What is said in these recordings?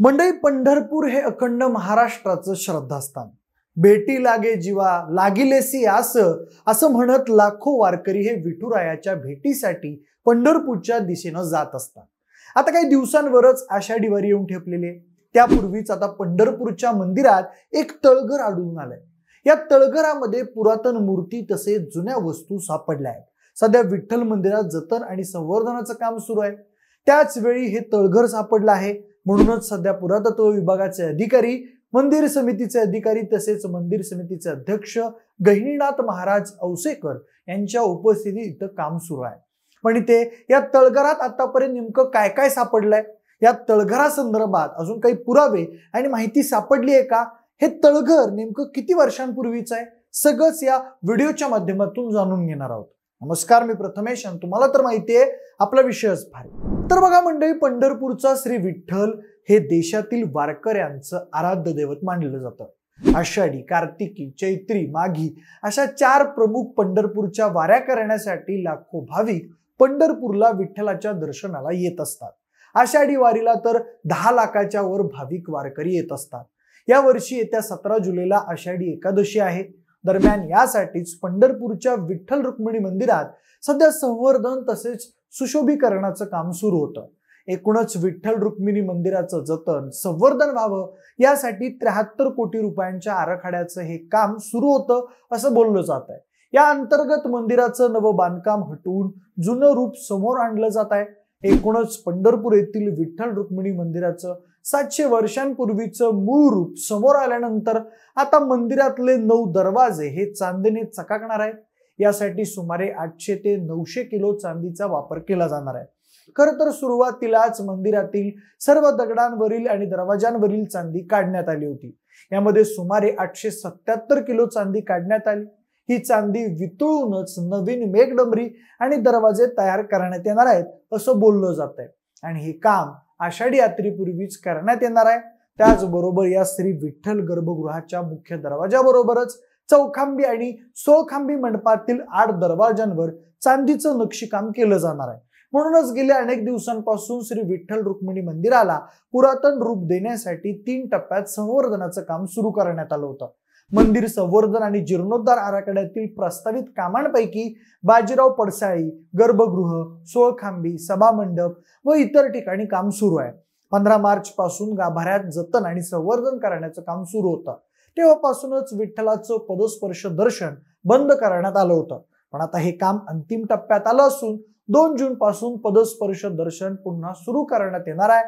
मंडई पंढरपूर हे अखंड महाराष्ट्राचं श्रद्धास्थान. भेटी लागे जीवा लागिलेसी आस असं म्हणत लाखो वारकरी हे विठुरायाच्या भेटीसाठी पंढरपूरच्या दिशेनं जात असतात. आता काही दिवसांवरच आषाढी वारी येऊन ठेपलेली आहे. त्यापूर्वीच आता पंढरपूरच्या मंदिरात एक तळघर आढळून आलंय. या तळघरामध्ये पुरातन मूर्ती तसेच जुन्या वस्तू सापडल्या आहेत. सध्या विठ्ठल मंदिरात जतन आणि संवर्धनाचं काम सुरू आहे. त्याच वेळी हे तळघर सापडलं आहे. म्हणूनच सध्या पुरातत्व विभागाचे अधिकारी मंदिर समितीचे अधिकारी तसेच मंदिर समितीचे अध्यक्ष गहिनीनाथ महाराज औसेकर यांच्या उपस्थितीत इथं काम सुरू आहे. पण इथे या तळघरात आतापर्यंत नेमकं काय काय सापडलंय? या तळघरासंदर्भात अजून काही पुरावे आणि माहिती सापडली आहे का? हे तळघर नेमकं किती वर्षांपूर्वीच आहे? सगळंच या व्हिडिओच्या माध्यमातून जाणून घेणार आहोत. नमस्कार मी प्रथमेश आणि तुम्हाला तर माहिती आहे आपला विषयच भारी. तर बघा मंडळी पंढरपूरचा श्री विठ्ठल हे देशातील वारकऱ्यांचं आराध्य दैवत मानलं जातं. आषाढी कार्तिकी चैत्री माघी अशा चार प्रमुख पंढरपूरच्या वाऱ्या करण्यासाठी लाखो भाविक पंढरपूरला विठ्ठलाच्या दर्शनाला येत असतात. आषाढी वारीला तर दहा लाखाच्या वर भाविक वारकरी येत असतात. या वर्षी येत्या सतरा जुलैला आषाढी एकादशी आहे. दरम्यान यासाठीच पंढरपूरच्या विठ्ठल रुक्मिणी मंदिरात सध्या संवर्धन तसेच सुशोभीकरणाचं काम सुरू होतं. एकूणच विठ्ठल रुक्मिणी मंदिराचं जतन संवर्धन व्हावं यासाठी त्र्याहत्तर कोटी रुपयांच्या आराखड्याचं हे काम सुरू होतं असं बोललं जात आहे. या अंतर्गत मंदिराचं नवं बांधकाम हटवून जुनं रूप समोर आणलं जात आहे. एकूणच पंढरपूर येथील विठ्ठल रुक्मिणी मंदिराचं सातशे वर्षांपूर्वीचं मूळ रूप समोर आल्यानंतर आता मंदिरातले नऊ दरवाजे हे चांदीने चकाकणार आहेत. यासाठी सुमारे आठशे ते नऊशे किलो चांदीचा वापर केला जाणार आहे. खर तर सुरुवातीलाच मंदिरातील सर्व दगडांवरील आणि दरवाजांवरील चांदी काढण्यात आली होती. यामध्ये सुमारे आठशे सत्याहत्तर किलो चांदी काढण्यात आली. ही चांदी वितळूनच नवीन मेघडंबरी आणि दरवाजे तयार करण्यात येणार आहेत असं बोललं जात आहे आणि हे काम आषाढी यात्रेपूर्वीच करण्यात येणार आहे. त्याचबरोबर या श्री विठ्ठल गर्भगृहाच्या मुख्य दरवाजाबरोबरच चौखांबी आणि सोळखांबी मंडपातील आठ दरवाजांवर चांदीचं नक्षीकाम केलं जाणार आहे. म्हणूनच गेल्या अनेक दिवसांपासून श्री विठ्ठल रुक्मिणी मंदिराला पुरातन रूप देण्यासाठी तीन टप्प्यात संवर्धनाचं काम सुरू करण्यात आलं होतं. मंदिर संवर्धन आणि जीर्णोद्धार आराखड्यातील प्रस्तावित कामांपैकी बाजीराव पडसाळी गर्भगृह सोळखांबी सभामंडप व इतर ठिकाणी काम सुरू आहे. पंधरा मार्च पासून गाभाऱ्यात जतन आणि संवर्धन करण्याचं काम सुरू होतं. तेव्हापासूनच विठ्ठलाचं पदस्पर्श दर्शन बंद करण्यात आलं होतं. पण आता हे काम अंतिम टप्प्यात आलं असून दोन जून पासून पदस्पर्श दर्शन पुन्हा सुरू करण्यात येणार आहे.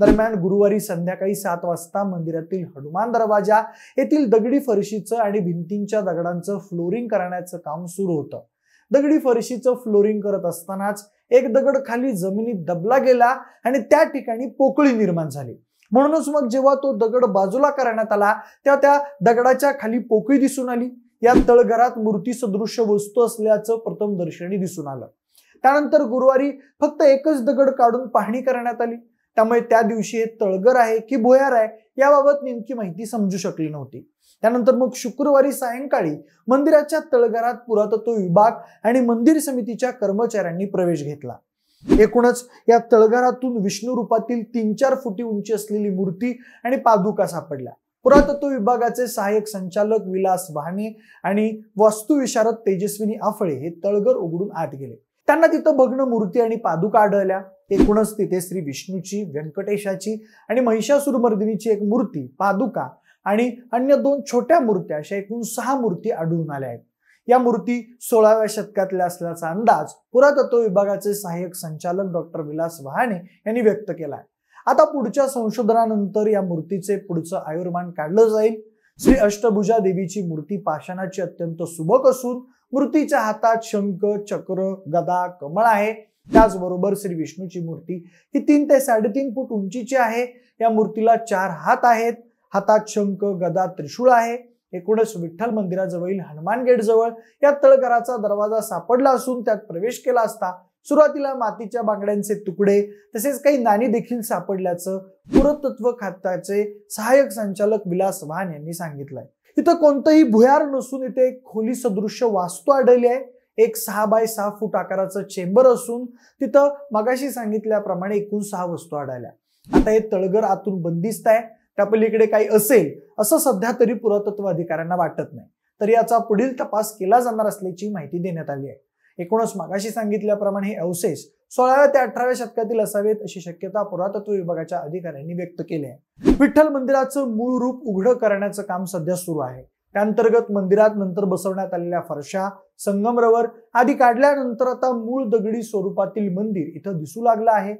दरम्यान गुरुवारी संध्याकाळी सात वाजता मंदिरातील हनुमान दरवाजा येथील दगडी फरशीचं आणि भिंतींच्या दगडांचं फ्लोरिंग करण्याचं काम सुरू होतं. दगडी फरशीचं फ्लोरिंग करत असतानाच एक दगड खाली जमिनीत दबला गेला आणि त्या ठिकाणी पोकळी निर्माण झाली. म्हणूनच मग जेव्हा तो दगड बाजूला करण्यात आला तेव्हा त्या दगडाच्या खाली पोकळी दिसून आली. या तळघरात मूर्ती सदृश्य वस्तू असल्याचं प्रथम दर्शनी दिसून आलं. त्यानंतर गुरुवारी फक्त एकच दगड काढून पाहणी करण्यात आली. त्यामुळे त्या दिवशी हे तळगर आहे की भुयार आहे याबाबत नेमकी माहिती समजू शकली नव्हती. त्यानंतर मग शुक्रवारी सायंकाळी मंदिराच्या तळघरात पुरातत्व विभाग आणि मंदिर समितीच्या कर्मचाऱ्यांनी प्रवेश घेतला. एकूणच या तळघरातून विष्णू रूपातील तीन चार फुटी उंची असलेली मूर्ती आणि पादुका सापडल्या. पुरातत्व विभागाचे सहाय्यक संचालक विलास वाहने आणि वास्तुविशारद तेजस्विनी आफळे हे तळघर उघडून आत गेले. त्यांना तिथं बघणं मूर्ती आणि पादुका आढळल्या. एकूणच तिथे श्री विष्णूची व्यंकटेशाची आणि महिषासुरमर्दिनीची एक मूर्ती पादुका आणि अन्य दोन छोट्या मूर्त्या अशा एकूण सहा मूर्ती आढळून आल्या आहेत. या मूर्ती सोळाव्या शतकातल्या असल्याचा अंदाज पुरातत्व विभागाचे सहाय्यक संचालक डॉक्टर विलास वहाणे यांनी व्यक्त केला आहे आता पुढच्या संशोधनानंतर या मूर्तीचे पुढचं आयुर्मान काढलं जाईल. श्री अष्टभुजा देवीची मूर्ती पाषाणाची अत्यंत सुबक असून मूर्तीच्या हातात शंख चक्र गदा कमळ आहे. त्याचबरोबर श्री विष्णूची मूर्ती. ही तीन ते साडेतीन फूट उंचीची आहे. या मूर्तीला चार हात आहेत. हातात शंख गदा त्रिशूळ आहे. एकूणच विठ्ठल मंदिराजवळील हनुमान गेट जवळ. या तळघराचा दरवाजा सापडला असून त्यात प्रवेश केला असता सुरुवातीला मातीच्या बांगड्यांचे तुकडे तसेच काही नाणी देखील सापडल्याचं पुरातत्व खात्याचे सहाय्यक संचालक विलास वाहन यांनी सांगितलंय. इथं कोणतंही भुयार नसून इथे एक खोली सदृश्य वास्तू आढळली आहे. एक सहा बाय सहा फूट आकाराचं चेंबर असून तिथं मगाशी सांगितल्याप्रमाणे एकूण सहा वस्तू आढळल्या. आता हे तळघर आतून बंदिस्त आहे. त्या पलीकडे काही असेल असं सध्या तरी पुरातत्व अधिकाऱ्यांना वाटत नाही. तर याचा पुढील तपास केला जाणार असल्याची माहिती देण्यात आली आहे. एकूणच मागाशी सांगितल्याप्रमाणे हे अवशेष सोळाव्या ते अठराव्या शतकातील असावेत अशी शक्यता पुरातत्व विभागाच्या अधिकाऱ्यांनी व्यक्त केली आहे. विठ्ठल मंदिराचं मूळ रूप उघड करण्याचं काम सध्या सुरू आहे. त्याअंतर्गत मंदिरात नंतर बसवण्यात आलेल्या फरशा संगमरवर आदी काढल्यानंतर आता मूळ दगडी स्वरूपातील मंदिर इथं दिसू लागलं आहे.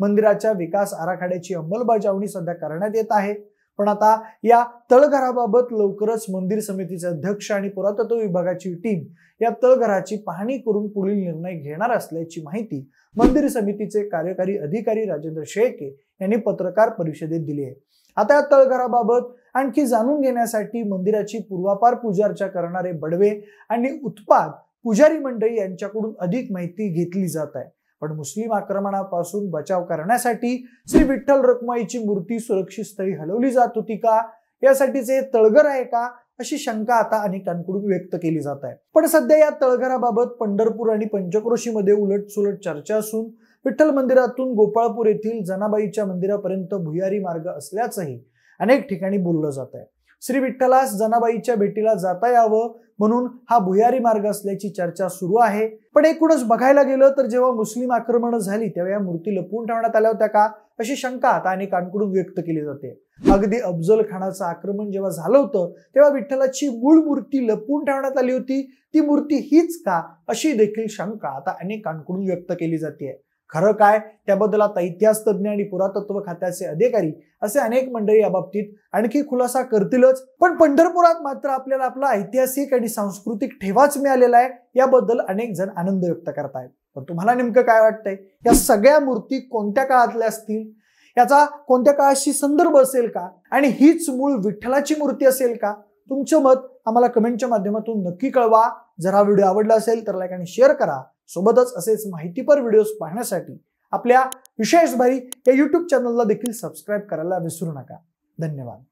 मंदिराच्या विकास आराखड्याची अंमलबजावणी सध्या करण्यात येत आहे. पण आता या तळघराबाबत लवकरच मंदिर समितीचे अध्यक्ष आणि पुरातत्व विभागाची टीम या तळघराची पाहणी करून पुढील निर्णय घेणार असल्याची माहिती मंदिर समितीचे कार्यकारी अधिकारी राजेंद्र शेळके यांनी पत्रकार परिषदेत दिली आहे. आता या तळघराबाबत आणखी जाणून घेण्यासाठी मंदिराची पूर्वापार पूजार्चा करणारे बडवे आणि उत्पाद पुजारी मंडळी यांच्याकडून अधिक माहिती घेतली जात आहे. पण मुस्लिम आक्रमणापासून बचाव करण्यासाठी श्री विठ्ठल रखमाईची मूर्ती सुरक्षित स्थळी हलवली जात होती का? यासाठीचे तळघर आहे का? अशी शंका आता अनेकांकडून व्यक्त केली जात आहे. पण सध्या या तळघराबाबत पंढरपूर आणि पंचक्रोशीमध्ये उलट सुलट चर्चा असून विठ्ठल मंदिरातून गोपाळपूर येथील जनाबाईच्या मंदिरापर्यंत भुयारी मार्ग असल्याचंही अनेक ठिकाणी बोललं जात आहे. श्री विठ्ठलास जनाबाईच्या भेटीला जाता यावं म्हणून हा भुयारी मार्ग असल्याची चर्चा सुरू आहे. पण एकूणच बघायला गेलं तर जेव्हा मुस्लिम आक्रमण झाली तेव्हा या मूर्ती लपवून ठेवण्यात आल्या होत्या का? अशी शंका आता अनेकांकडून व्यक्त केली जाते. अगदी अफजल खानाचं आक्रमण जेव्हा झालं होतं तेव्हा विठ्ठलाची मूळ मूर्ती लपवून ठेवण्यात आली होती. ती मूर्ती हीच का? अशी देखील शंका आता अनेकांकडून व्यक्त केली जाते. खरं काय? त्याबद्दल आता इतिहास तज्ज्ञ आणि पुरातत्व खात्याचे अधिकारी असे अनेक मंडळी याबाबतीत आणखी खुलासा करतीलच. पण पंढरपुरात मात्र आपल्याला आपला ऐतिहासिक आणि सांस्कृतिक ठेवाच मिळालेला आहे. याबद्दल अनेक जण आनंद व्यक्त करतायत. पण तुम्हाला नेमकं काय वाटतंय? या सगळ्या मूर्ती कोणत्या काळातल्या असतील? याचा कोणत्या काळाशी संदर्भ असेल का? आणि हीच मूळ विठ्ठलाची मूर्ती असेल का? तुमचं मत आम्हाला कमेंटच्या माध्यमातून नक्की कळवा. जर हा व्हिडिओ आवडला असेल तर लाईक आणि शेअर करा. सोबतच असेच माहितीपर व्हिडिओज पाहण्यासाठी आपल्या विशेष भारी या यूट्यूब चॅनलला देखील सबस्क्राईब करायला विसरू नका. धन्यवाद.